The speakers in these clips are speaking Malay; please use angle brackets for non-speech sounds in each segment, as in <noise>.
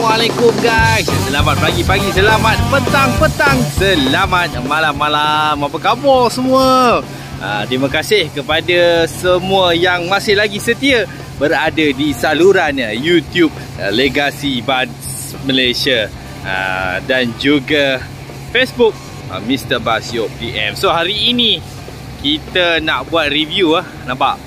Assalamualaikum guys. Selamat pagi-pagi Selamat petang-petang Selamat malam-malam. Apa khabar semua? Uh, Terima kasih kepada semua Yang masih lagi setia Berada di saluran YouTube uh, Legacy Buds Malaysia uh, Dan juga Facebook Mr. Basyo PM So hari ini Kita nak buat review uh, Nampak?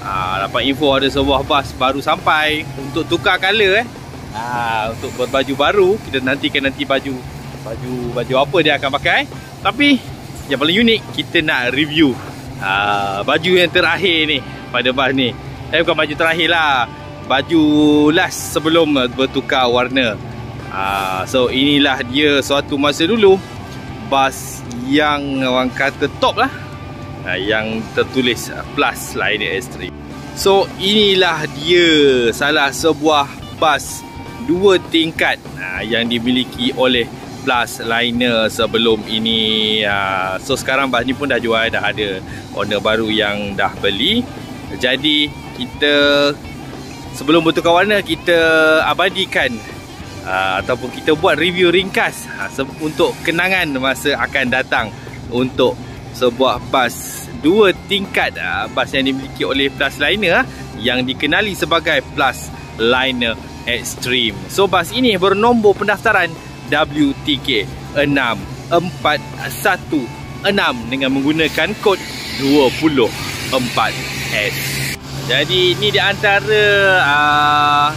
Uh, Dapat info ada sebuah bas baru sampai Untuk tukar color eh Ha, untuk berbaju baru kita nantikan nanti baju baju baju apa dia akan pakai. Tapi yang paling unik kita nak review ha, baju yang terakhir ni pada bas ni. Eh bukan baju terakhir lah baju last sebelum bertukar warna. Ha, so inilah dia suatu masa dulu bas yang orang kata top lah ha, yang tertulis plus liner S3 so inilah dia salah sebuah bas dua tingkat uh, yang dimiliki oleh Plus Liner sebelum ini. Uh, so sekarang bas ni pun dah jual, dah ada owner baru yang dah beli. Jadi kita sebelum bertukar warna kita abadikan uh, ataupun kita buat review ringkas uh, untuk kenangan masa akan datang untuk sebuah bas dua tingkat uh, bas yang dimiliki oleh Plus Liner uh, yang dikenali sebagai Plus Liner Extreme. So bas ini bernombor pendaftaran WTK 6416 dengan menggunakan kod 24S. Jadi ini di antara uh,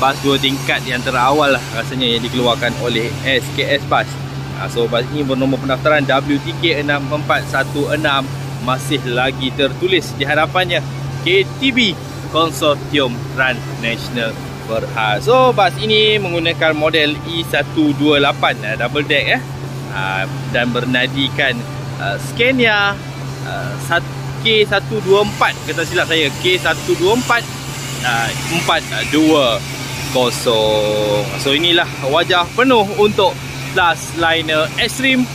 bas dua tingkat yang terawal lah rasanya yang dikeluarkan oleh SKS Bus. Uh, so bas ini bernombor pendaftaran WTK 6416 masih lagi tertulis di hadapannya KTB Konsortium Transnational Berhad. So bas ini menggunakan model E128 uh, double deck eh. Uh, dan bernadikan uh, Scania uh, K124 kata silap saya K124 uh, 420 So inilah wajah penuh untuk Plus Liner Extreme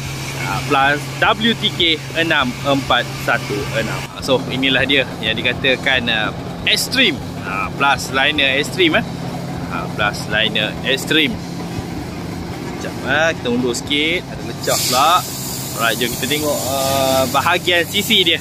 uh, Plus WTK 6416 So inilah dia yang dikatakan uh, Extreme uh, Plus Liner Extreme eh ha, Plus liner extreme. Sekejap ha, Kita undur sikit. Ada lecak pula. Alright jom kita tengok uh, Bahagian sisi dia.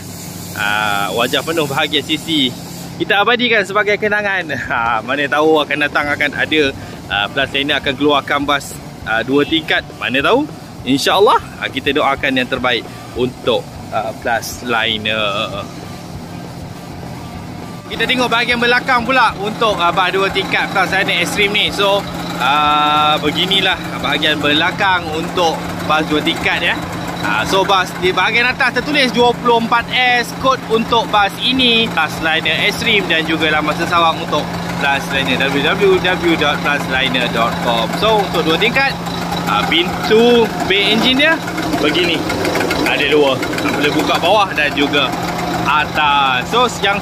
Ha, Wajah penuh bahagian sisi Kita abadikan sebagai kenangan. Ha, Mana tahu akan datang akan ada uh, Plus liner akan keluarkan bas uh, Dua tingkat. Mana tahu? InsyaAllah uh, kita doakan yang terbaik Untuk uh, Plus liner kita tengok bahagian belakang pula untuk uh, bas dua tingkat plus saya ni ekstrim ni. So uh, beginilah bahagian belakang untuk bas dua tingkat ya. Uh, so bas di bahagian atas tertulis 24S kod untuk bas ini plus liner ekstrim dan juga laman sesawang untuk plus liner www.plusliner.com so untuk dua tingkat uh, pintu bay engine dia begini. Ada dua. Boleh buka bawah dan juga atas. So yang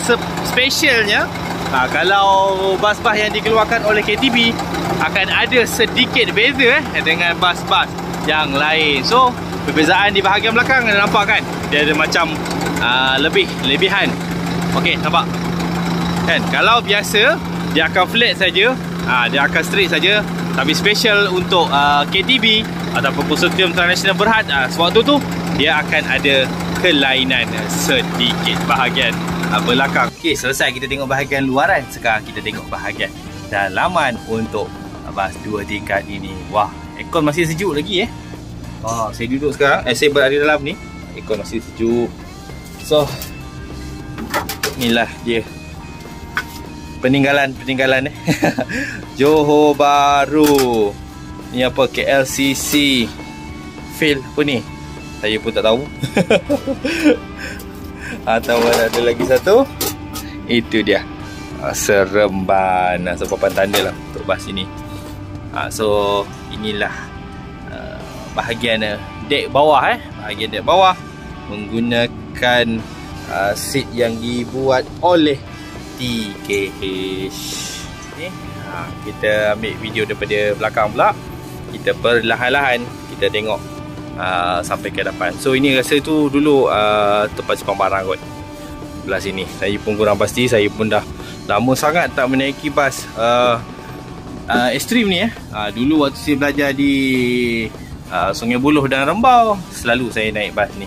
specialnya ha, kalau bas-bas yang dikeluarkan oleh KTB akan ada sedikit beza eh, dengan bas-bas yang lain. So perbezaan di bahagian belakang anda nampak kan? Dia ada macam uh, lebih lebihan. Ok nampak? Kan? Kalau biasa dia akan flat saja ha, dia akan straight saja tapi special untuk uh, KTB ataupun konsortium international berhad uh, sewaktu tu dia akan ada kelainan sedikit bahagian belakang. Okey, selesai kita tengok bahagian luaran. Sekarang kita tengok bahagian dalaman untuk bas dua tingkat ini. Wah, aircon masih sejuk lagi eh. Wah, saya duduk sekarang. Eh, saya berada dalam ni. Aircon masih sejuk. So, inilah dia. Peninggalan-peninggalan eh. <laughs> Johor Baru. Ni apa? KLCC. Fail apa ni? Saya pun tak tahu <laughs> Atau ada lagi satu? Itu dia. Ah, Seremban ah, So papan tanda lah Untuk bas ini. Ah, So Inilah Bahagian Dek bawah eh. Bahagian dek bawah Menggunakan Seat yang dibuat oleh TKH. Kita ambil video daripada belakang pula. Kita perlahan-lahan Kita tengok uh, sampai ke depan. So ini rasa tu dulu uh, tempat simpan barang kot. Belah sini. Saya pun kurang pasti. Saya pun dah lama sangat tak menaiki bas uh, uh, ekstrim ni eh. Uh, dulu waktu saya belajar di uh, Sungai Buloh dan Rembau, selalu saya naik bas ni.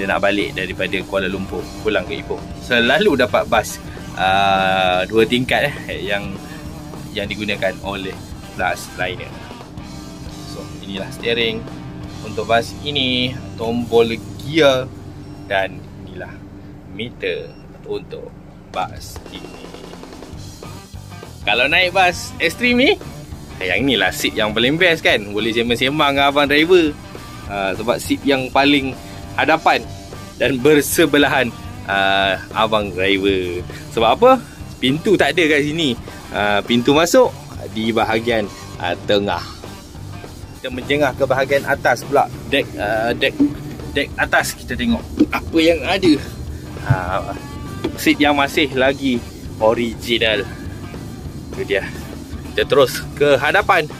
Dia nak balik daripada Kuala Lumpur pulang ke Ipoh. Selalu dapat bas uh, dua tingkat eh yang yang digunakan oleh Plus Liner. So, inilah steering untuk bas ini, tombol gear dan inilah meter untuk bas ini. Kalau naik bas ekstrim ni Yang ni lah seat yang paling best kan. Boleh sembang-sembang dengan abang driver. Uh, Sebab seat yang paling hadapan Dan bersebelahan uh, Abang driver. Sebab apa? Pintu tak ada kat sini. Uh, Pintu masuk di bahagian uh, tengah Kita menjengah ke bahagian atas pula Deck uh, deck deck atas kita tengok. Apa yang ada? Uh, Seat yang masih lagi original. Itu dia. Kita terus ke hadapan.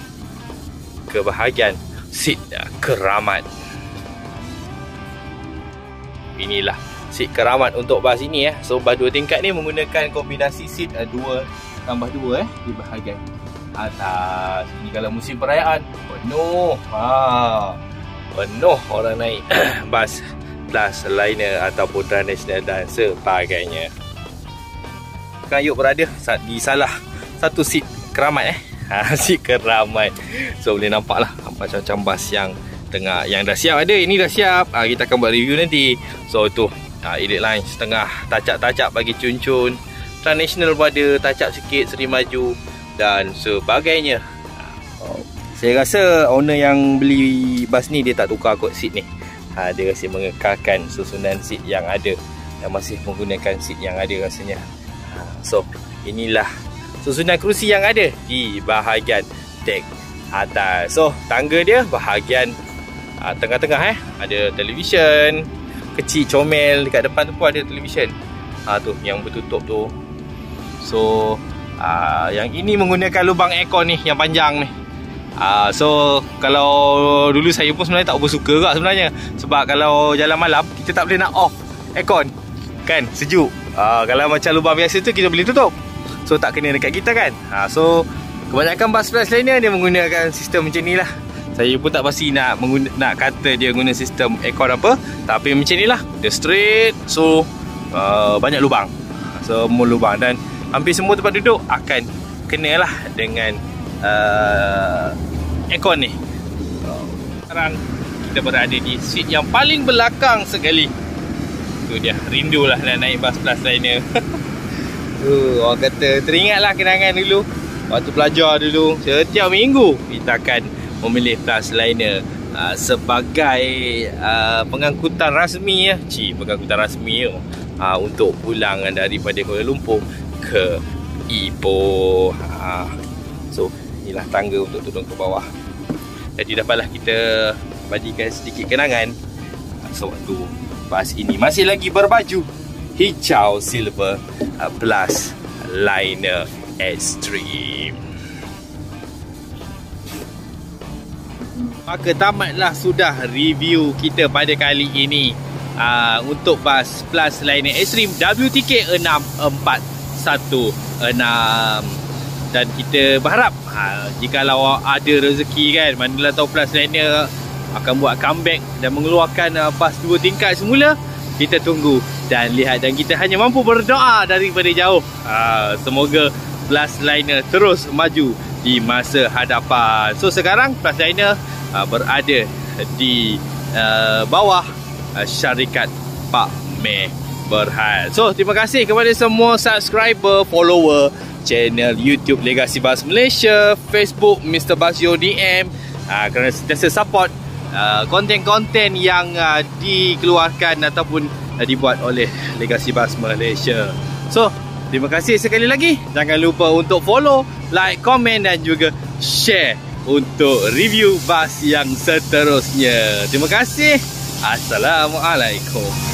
Ke bahagian seat keramat. Inilah seat keramat untuk bas ini ya. so bas dua tingkat ni menggunakan kombinasi seat uh, dua tambah dua eh di bahagian atas. Ini kalau musim perayaan penuh. Ha. Penuh orang naik <clears throat> bas plus liner ataupun transnational dan sebagainya. Kayuk berada di salah satu seat keramat eh? <laughs> Ha, seat keramat. So boleh nampak lah macam-macam bas yang tengah yang dah siap ada. Ini dah siap. Ha, kita akan buat review nanti. So tu. Ha, edit line setengah. Tacap-tacap bagi cun-cun. Traditional pun ada. Tacap sikit seri maju dan sebagainya ha, saya rasa owner yang beli bas ni dia tak tukar kot seat ni ha, dia rasa mengekalkan susunan seat yang ada yang masih menggunakan seat yang ada rasanya ha, so inilah susunan kerusi yang ada di bahagian deck atas. So, tangga dia bahagian uh, tengah-tengah eh. Ada televisyen kecil comel dekat depan tu pun ada televisyen. Uh, tu yang bertutup tu. So, uh, yang ini menggunakan lubang aircon ni yang panjang ni. Uh, so kalau dulu saya pun sebenarnya tak bersuka juga sebenarnya. Sebab kalau jalan malam kita tak boleh nak off aircon. Kan? Sejuk. Uh, kalau macam lubang biasa tu kita boleh tutup. So tak kena dekat kita kan? Ha, So Kebanyakan bus plus lainnya Dia menggunakan sistem macam ni lah. Saya pun tak pasti nak nak kata dia guna sistem aircon apa. Tapi macam ni lah. Dia straight So uh, Banyak lubang. Semua lubang Dan Hampir semua tempat duduk Akan Kenalah Dengan uh, Aircon ni. Sekarang Kita berada di seat yang paling belakang sekali. Tu dia Rindulah nak naik bus plus lainnya <laughs> Uh, orang kata teringatlah kenangan dulu. Waktu pelajar dulu Setiap minggu kita akan memilih plus liner uh, Sebagai uh, pengangkutan rasmi ya. Cik, pengangkutan rasmi ya. Uh, Untuk pulang daripada Kuala Lumpur ke Ipoh uh, So, inilah tangga untuk turun ke bawah. Jadi dapatlah kita bagikan sedikit kenangan. Sewaktu bas ini masih lagi berbaju hijau silver uh, plus liner extreme. Maka tamatlah sudah review kita pada kali ini uh, untuk bas plus liner extreme WTK 6416 dan kita berharap uh, jika ada rezeki kan manalah tahu plus liner akan buat comeback dan mengeluarkan uh, bas dua tingkat semula kita tunggu dan lihat. Dan kita hanya mampu berdoa daripada jauh. Uh, semoga plus liner terus maju di masa hadapan. So sekarang plus liner uh, berada di uh, bawah uh, syarikat Pak Meh Berhad so terima kasih kepada semua subscriber follower channel YouTube Legacy Bus Malaysia Facebook Mr. Basio DM uh, kerana sentiasa support Uh, konten-konten uh, yang uh, dikeluarkan ataupun uh, dibuat oleh Legasi Bus Malaysia. So, terima kasih sekali lagi. Jangan lupa untuk follow, like, komen dan juga share untuk review bus yang seterusnya. Terima kasih. Assalamualaikum.